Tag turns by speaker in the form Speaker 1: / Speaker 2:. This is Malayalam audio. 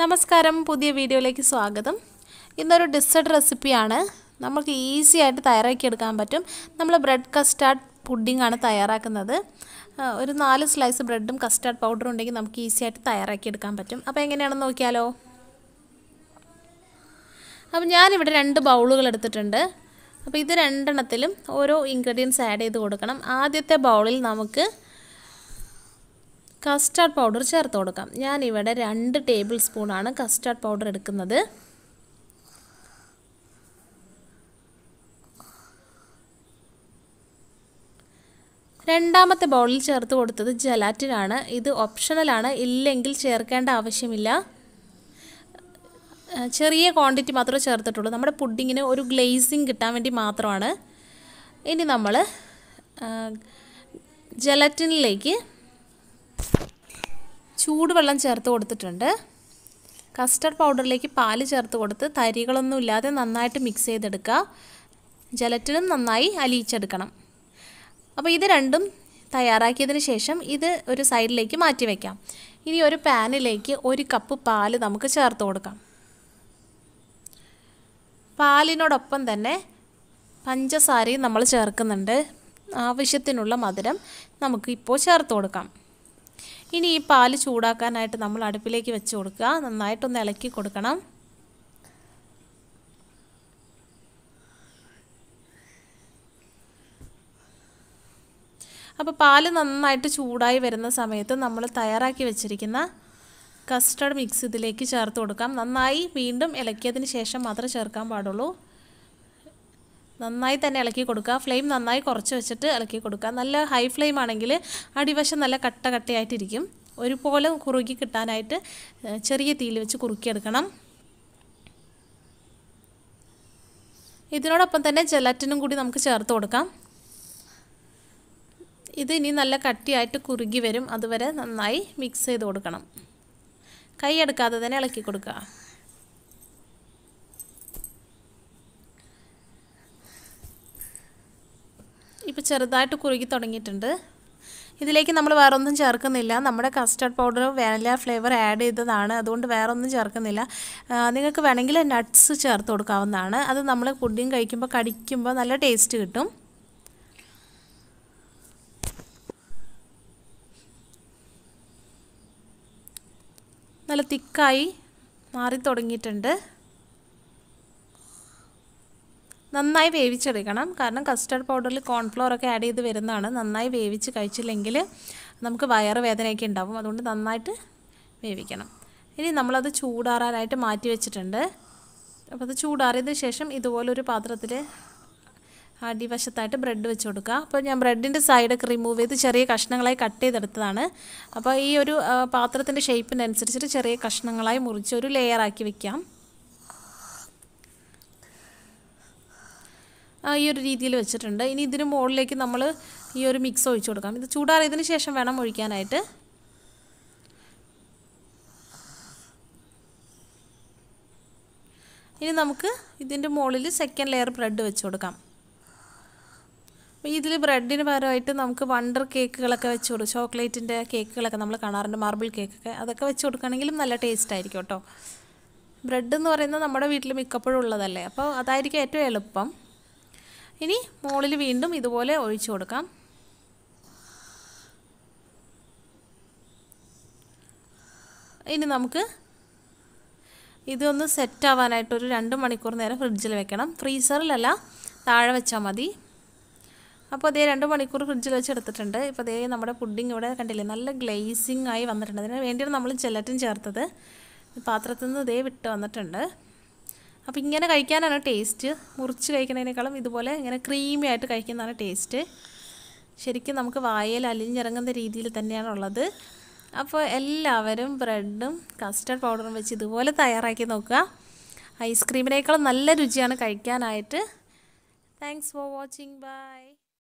Speaker 1: നമസ്കാരം. പുതിയ വീഡിയോയിലേക്ക് സ്വാഗതം. ഇന്നൊരു ഡിസേർട്ട് റെസിപ്പിയാണ് നമുക്ക് ഈസി ആയിട്ട് തയ്യാറാക്കി എടുക്കാൻ പറ്റും. നമ്മൾ ബ്രെഡ് കസ്റ്റാർഡ് പുഡിംഗ് ആണ് തയ്യാറാക്കുന്നത്. ഒരു നാല് സ്ലൈസ് ബ്രെഡും കസ്റ്റാർഡ് പൗഡറും ഉണ്ടെങ്കിൽ നമുക്ക് ഈസി ആയിട്ട് തയ്യാറാക്കി എടുക്കാൻ പറ്റും. അപ്പോൾ എങ്ങനെയാണെന്ന് നോക്കിയാലോ? അപ്പോൾ ഞാനിവിടെ രണ്ട് ബൗളുകൾ എടുത്തിട്ടുണ്ട്. അപ്പോൾ ഇത് രണ്ടെണ്ണത്തിലും ഓരോ ഇൻഗ്രീഡിയൻസ് ആഡ് ചെയ്ത് കൊടുക്കണം. ആദ്യത്തെ ബൗളിൽ നമുക്ക് കസ്റ്റാർഡ് പൗഡർ ചേർത്ത് കൊടുക്കാം. ഞാനിവിടെ രണ്ട് ടേബിൾ സ്പൂണാണ് കസ്റ്റാർഡ് പൗഡർ എടുക്കുന്നത്. രണ്ടാമത്തെ ബൗളിൽ ചേർത്ത് കൊടുത്തത് ജലാറ്റിനാണ് ഇത് ഓപ്ഷണലാണ് ഇല്ലെങ്കിൽ ചേർക്കേണ്ട ആവശ്യമില്ല. ചെറിയ ക്വാണ്ടിറ്റി മാത്രമേ ചേർത്തിട്ടുള്ളൂ. നമ്മുടെ പുഡിങ്ങിന് ഒരു ഗ്ലേസിങ് കിട്ടാൻ വേണ്ടി മാത്രമാണ്. ഇനി നമ്മൾ ജലറ്റിനിലേക്ക് ചൂടുവെള്ളം ചേർത്ത് കൊടുത്തിട്ടുണ്ട്. കസ്റ്റർഡ് പൗഡറിലേക്ക് പാൽ ചേർത്ത് കൊടുത്ത് തരികളൊന്നും ഇല്ലാതെ നന്നായിട്ട് മിക്സ് ചെയ്തെടുക്കുക. ജലറ്റിനും നന്നായി അലിയിച്ചെടുക്കണം. അപ്പോൾ ഇത് രണ്ടും തയ്യാറാക്കിയതിന് ശേഷം ഇത് ഒരു സൈഡിലേക്ക് മാറ്റി വയ്ക്കാം ഇനി ഒരു പാനിലേക്ക് ഒരു കപ്പ് പാൽ നമുക്ക് ചേർത്ത് കൊടുക്കാം. പാലിനോടൊപ്പം തന്നെ പഞ്ചസാരയും നമ്മൾ ചേർക്കുന്നുണ്ട്. ആവശ്യത്തിനുള്ള മധുരം നമുക്ക് ഇപ്പോൾ ചേർത്ത് കൊടുക്കാം. ഇനി ഈ പാൽ ചൂടാക്കാനായിട്ട് നമ്മൾ അടുപ്പിലേക്ക് വെച്ച് കൊടുക്കുക. നന്നായിട്ടൊന്ന് ഇളക്കി കൊടുക്കണം. അപ്പോൾ പാൽ നന്നായിട്ട് ചൂടായി വരുന്ന സമയത്ത് നമ്മൾ തയ്യാറാക്കി വെച്ചിരിക്കുന്ന കസ്റ്റർഡ് മിക്സ് ഇതിലേക്ക് ചേർത്ത് കൊടുക്കാം. നന്നായി വീണ്ടും ഇളക്കിയതിന് ശേഷം മാത്രമേ ചേർക്കാൻ പാടുള്ളൂ. നന്നായി തന്നെ ഇളക്കി കൊടുക്കുക. ഫ്ലെയിം നന്നായി കുറച്ച് വെച്ചിട്ട് ഇളക്കി കൊടുക്കുക. നല്ല ഹൈ ഫ്ലെയിം ആണെങ്കിൽ അടിവശം നല്ല കട്ട കട്ടയായിട്ടിരിക്കും. ഒരുപോലെ കുറുകി കിട്ടാനായിട്ട് ചെറിയ തീയിൽ വെച്ച് കുറുക്കിയെടുക്കണം. ഇതിനോടൊപ്പം തന്നെ ജലറ്റിനും കൂടി നമുക്ക് ചേർത്ത് കൊടുക്കാം. ഇത് ഇനി നല്ല കട്ടിയായിട്ട് കുറുകി വരും. അതുവരെ നന്നായി മിക്സ് ചെയ്ത് കൊടുക്കണം. കൈ എടുക്കാതെ തന്നെ ഇളക്കി കൊടുക്കുക. ഇപ്പോൾ ചെറുതായിട്ട് കുറുകി തുടങ്ങിയിട്ടുണ്ട്. ഇതിലേക്ക് നമ്മൾ വേറെ ഒന്നും ചേർക്കുന്നില്ല. നമ്മുടെ custard powder vanilla flavour add ചെയ്തതാണ്. അതുകൊണ്ട് വേറെ ഒന്നും ചേർക്കുന്നില്ല നിങ്ങൾക്ക് വേണമെങ്കിൽ നട്ട്സ് ചേർത്ത് കൊടുക്കാവുന്നതാണ്. അത് നമ്മൾ പുഡിങ് കഴിക്കുമ്പോൾ കടിക്കുമ്പോൾ നല്ല ടേസ്റ്റ് കിട്ടും. നല്ല തിക്കായി മാറി തുടങ്ങിയിട്ടുണ്ട്. നന്നായി വേവിച്ചെടുക്കണം. കാരണം കസ്റ്റർഡ് പൗഡറിൽ കോൺഫ്ലോർ ഒക്കെ ആഡ് ചെയ്ത് വരുന്നതാണ്. നന്നായി വേവിച്ച് കഴിച്ചില്ലെങ്കിൽ നമുക്ക് വയറ് വേദനയൊക്കെ ഉണ്ടാവും. അതുകൊണ്ട് നന്നായിട്ട് വേവിക്കണം. ഇനി നമ്മളത് ചൂടാറാനായിട്ട് മാറ്റി വെച്ചിട്ടുണ്ട്. അപ്പോൾ അത് ചൂടാറിയതിന് ശേഷം ഇതുപോലൊരു പാത്രത്തിൽ അടിവശത്തായിട്ട് ബ്രെഡ് വെച്ച് കൊടുക്കുക. അപ്പോൾ ഞാൻ ബ്രെഡിന്റെ സൈഡൊക്കെ റിമൂവ് ചെയ്ത് ചെറിയ കഷ്ണങ്ങളായി കട്ട് ചെയ്തെടുത്തതാണ്. അപ്പോൾ ഈ ഒരു പാത്രത്തിന്റെ ഷേപ്പിനനുസരിച്ചിട്ട് ചെറിയ കഷ്ണങ്ങളായി മുറിച്ച് ഒരു ലെയറാക്കി വെക്കാം. ഈ ഒരു രീതിയിൽ വെച്ചിട്ടുണ്ട്. ഇനി ഇതിന് മുകളിലേക്ക് നമ്മൾ ഈ ഒരു മിക്സ് ഒഴിച്ചു കൊടുക്കാം. ഇത് ചൂടാറിയതിന് ശേഷം വേണം ഒഴിക്കാനായിട്ട്. ഇനി നമുക്ക് ഇതിന്റെ മുകളിൽ സെക്കൻഡ് ലെയർ ബ്രെഡ് വെച്ച് കൊടുക്കാം. ഇതിൽ ബ്രെഡിന് പകരമായിട്ട് നമുക്ക് വണ്ടർ കേക്കുകളൊക്കെ വെച്ച് കൊടുക്കും ചോക്ലേറ്റിന്റെ കേക്കുകളൊക്കെ നമ്മൾ കാണാറുണ്ട് മാർബിൾ കേക്കൊക്കെ അതൊക്കെ വെച്ച് കൊടുക്കുകയാണെങ്കിലും നല്ല ടേസ്റ്റ് ആയിരിക്കും കേട്ടോ ബ്രെഡ് എന്ന് പറയുന്നത് നമ്മുടെ വീട്ടിൽ മിക്കപ്പോഴും ഉള്ളതല്ലേ? അപ്പോൾ അതായിരിക്കും ഏറ്റവും എളുപ്പം. ഇനി മുകളിൽ വീണ്ടും ഇതുപോലെ ഒഴിച്ചു കൊടുക്കാം. ഇനി നമുക്ക് ഇതൊന്ന് സെറ്റ് ആവാനായിട്ട് ഒരു രണ്ട് മണിക്കൂർ നേരം ഫ്രിഡ്ജിൽ വെക്കണം. ഫ്രീസറിലല്ല താഴെ വെച്ചാൽ മതി. അപ്പോൾ അതേ രണ്ട് മണിക്കൂർ ഫ്രിഡ്ജിൽ വെച്ച് എടുത്തിട്ടുണ്ട്. ഇപ്പോൾ അതേ നമ്മുടെ പുഡിംഗ് ഇവിടെ കണ്ടില്ലേ നല്ല ഗ്ലേസിംഗ് ആയി വന്നിട്ടുണ്ട്. അതിന് വേണ്ടിയാണ് നമ്മൾ ജെലറ്റിൻ ചേർത്തത്. പാത്രത്തിൽ നിന്ന് ഇതേ വിട്ട് വന്നിട്ടുണ്ട്. അപ്പോൾ ഇങ്ങനെ കഴിക്കാനാണ് ടേസ്റ്റ്. മുറിച്ച് കഴിക്കുന്നതിനേക്കാളും ഇതുപോലെ ഇങ്ങനെ ക്രീമി ആയിട്ട് കഴിക്കുന്നതാണ് ടേസ്റ്റ്. ശരിക്കും നമുക്ക് വായയിൽ അലിഞ്ഞിറങ്ങുന്ന രീതിയിൽ തന്നെയാണുള്ളത് അപ്പോൾ എല്ലാവരും ബ്രെഡും കസ്റ്റർഡ് പൗഡറും വെച്ച് ഇതുപോലെ തയ്യാറാക്കി നോക്കുക. ഐസ്ക്രീമിനേക്കാളും നല്ല രുചിയാണ് കഴിക്കാനായിട്ട്. Thanks for watching bye